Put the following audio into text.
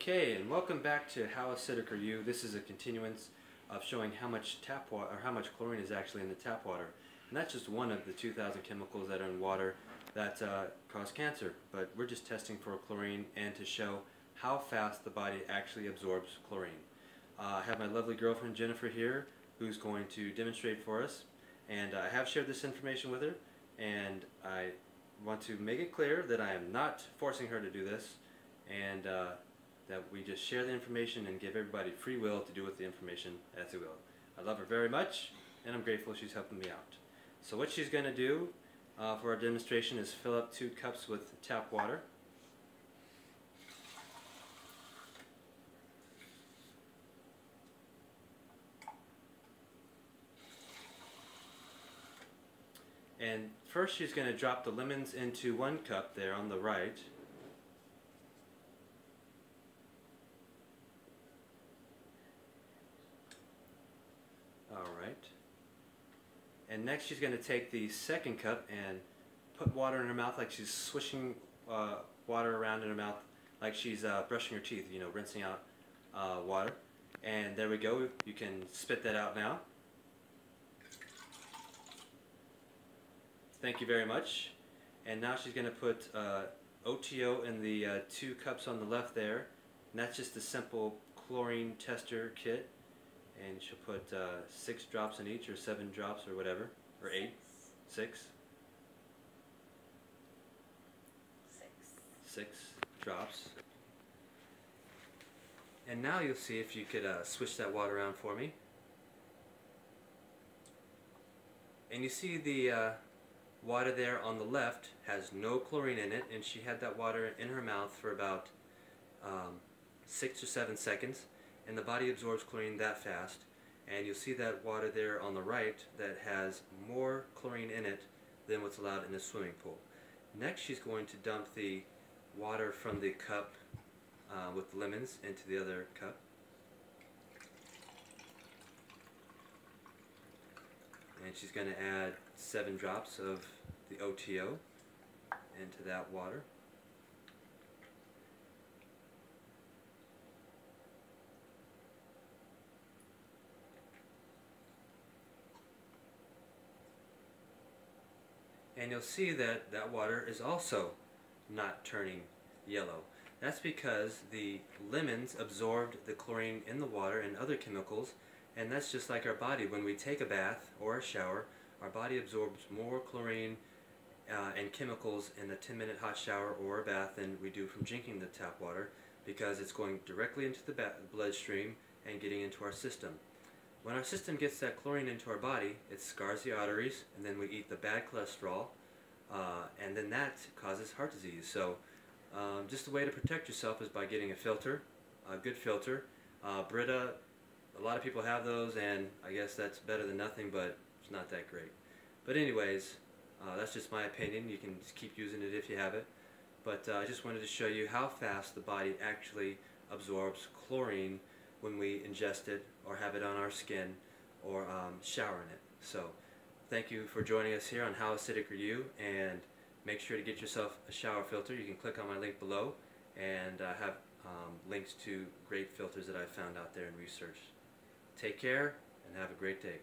Okay, and welcome back to How Acidic Are You? This is a continuance of showing how much tap water or how much chlorine is actually in the tap water. And that's just one of the 2,000 chemicals that are in water that uh, cause cancer. But we're just testing for chlorine and to show how fast the body actually absorbs chlorine. Uh, I have my lovely girlfriend Jennifer here who's going to demonstrate for us. And uh, I have shared this information with her and I want to make it clear that I am not forcing her to do this and uh, that we just share the information and give everybody free will to do with the information as they will. I love her very much, and I'm grateful she's helping me out. So what she's going to do uh, for our demonstration is fill up two cups with tap water. And first she's going to drop the lemons into one cup there on the right. And next she's going to take the second cup and put water in her mouth like she's swishing uh, water around in her mouth like she's uh, brushing her teeth, you know, rinsing out uh, water. And there we go. You can spit that out now. Thank you very much. And now she's going to put uh, OTO in the uh, two cups on the left there. And that's just a simple chlorine tester kit and she'll put uh, six drops in each or seven drops or whatever or eight. Six? Six. Six drops. And now you'll see if you could uh, switch that water around for me. And you see the uh, water there on the left has no chlorine in it and she had that water in her mouth for about um, six or seven seconds and the body absorbs chlorine that fast and you'll see that water there on the right that has more chlorine in it than what's allowed in the swimming pool. Next she's going to dump the water from the cup uh, with lemons into the other cup. And she's going to add seven drops of the OTO into that water. And you'll see that that water is also not turning yellow. That's because the lemons absorbed the chlorine in the water and other chemicals and that's just like our body. When we take a bath or a shower, our body absorbs more chlorine uh, and chemicals in a 10 minute hot shower or a bath than we do from drinking the tap water because it's going directly into the bloodstream and getting into our system. When our system gets that chlorine into our body, it scars the arteries, and then we eat the bad cholesterol, uh, and then that causes heart disease. So um, just a way to protect yourself is by getting a filter, a good filter. Uh, Brita, a lot of people have those, and I guess that's better than nothing, but it's not that great. But anyways, uh, that's just my opinion. You can just keep using it if you have it. But uh, I just wanted to show you how fast the body actually absorbs chlorine when we ingest it or have it on our skin or um, shower in it. So thank you for joining us here on How Acidic Are You and make sure to get yourself a shower filter. You can click on my link below and uh, have um, links to great filters that I've found out there in research. Take care and have a great day.